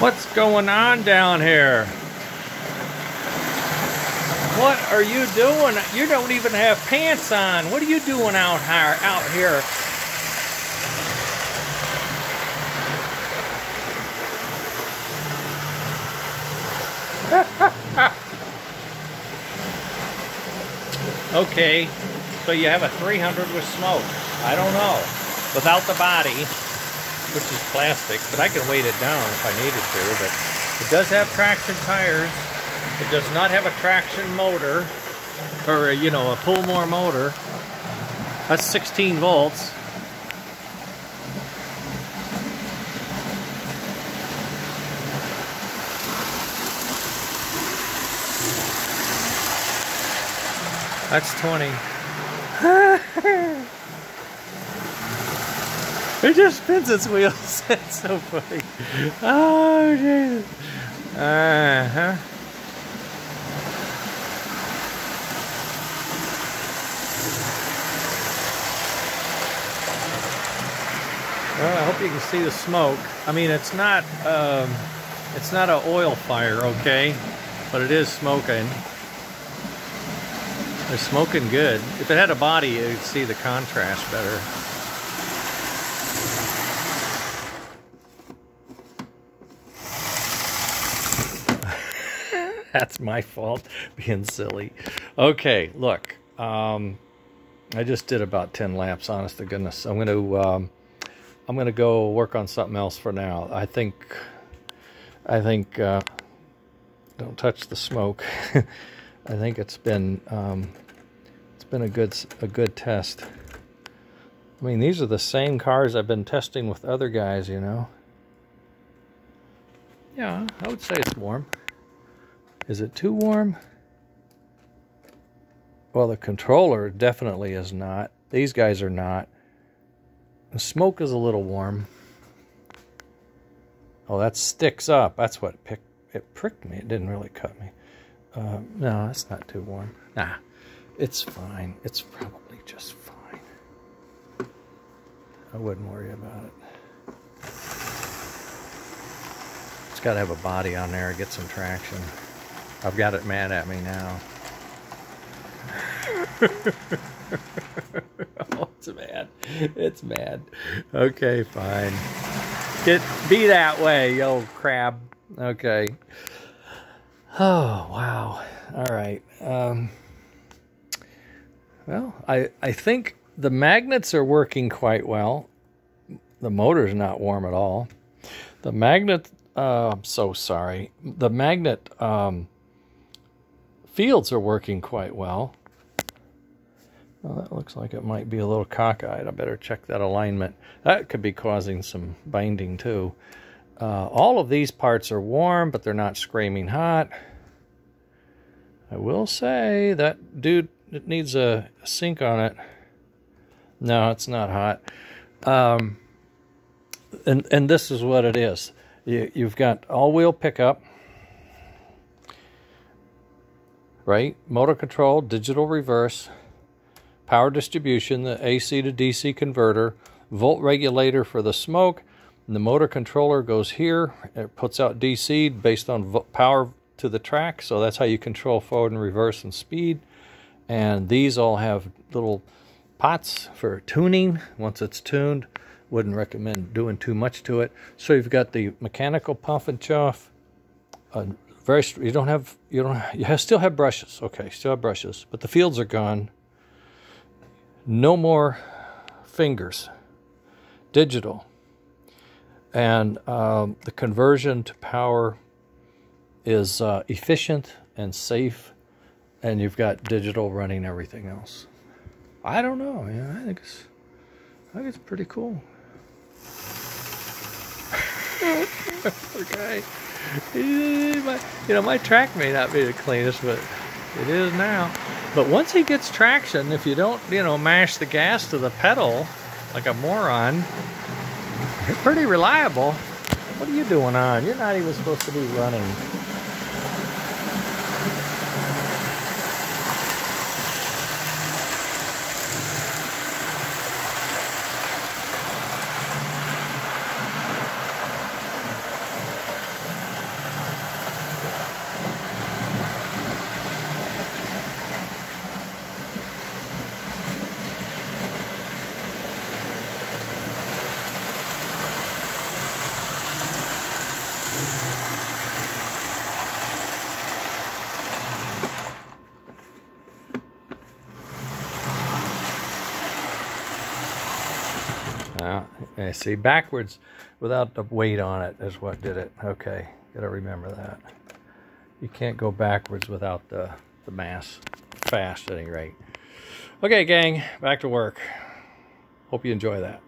What's going on down here? What are you doing? You don't even have pants on. What are you doing out here? Out here? okay, so you have a 300 with smoke. I don't know. Without the body, which is plastic, but I can weight it down if I needed to. But it does have traction tires. It does not have a traction motor, or uh, you know, a Pullmor motor. That's 16 volts. That's 20. It just spins its wheels. That's so funny. Oh, Jesus. Uh huh. Well, I hope you can see the smoke. I mean, it's not, um, it's not an oil fire, okay? But it is smoking. It's smoking good. If it had a body, you'd see the contrast better. That's my fault, being silly. Okay, look. Um, I just did about 10 laps, honest to goodness. I'm going to um, I'm going to go work on something else for now. I think I think uh, don't touch the smoke. I think it's been um, it's been a good a good test. I mean, these are the same cars I've been testing with other guys, you know. Yeah, I would say it's warm. Is it too warm? Well, the controller definitely is not. These guys are not. The smoke is a little warm. Oh, that sticks up. That's what picked, it pricked me. It didn't really cut me. Uh, no, it's not too warm. Nah, it's fine. It's probably just fine. I wouldn't worry about it. It's got to have a body on there, get some traction. I've got it mad at me now. oh, it's mad. It's mad. Okay, fine. Get be that way, you old crab. Okay. Oh wow. All right. Um, well, I I think the magnets are working quite well. The motor's not warm at all. The magnet. Uh, I'm so sorry. The magnet. Um, fields are working quite well. Well, that looks like it might be a little cockeyed. I better check that alignment. That could be causing some binding too. Uh, all of these parts are warm, but they're not screaming hot. I will say that dude it needs a sink on it. No, it's not hot. Um, and and this is what it is. You, you've got all-wheel pickup right? Motor control, digital reverse, power distribution, the AC to DC converter, volt regulator for the smoke. And the motor controller goes here. It puts out DC based on power to the track. So that's how you control forward and reverse and speed. And these all have little pots for tuning. Once it's tuned, wouldn't recommend doing too much to it. So you've got the mechanical puff and chuff, a very, you don't have, you don't, you have, still have brushes. Okay, still have brushes, but the fields are gone. No more fingers. Digital. And um, the conversion to power is uh, efficient and safe, and you've got digital running everything else. I don't know. Yeah, I think it's, I think it's pretty cool. okay you know, my track may not be the cleanest, but it is now. But once he gets traction, if you don't, you know, mash the gas to the pedal like a moron, you're pretty reliable. What are you doing on? You're not even supposed to be running. Yeah, eh, see, backwards without the weight on it is what did it. Okay, gotta remember that. You can't go backwards without the, the mass fast at any rate. Okay, gang, back to work. Hope you enjoy that.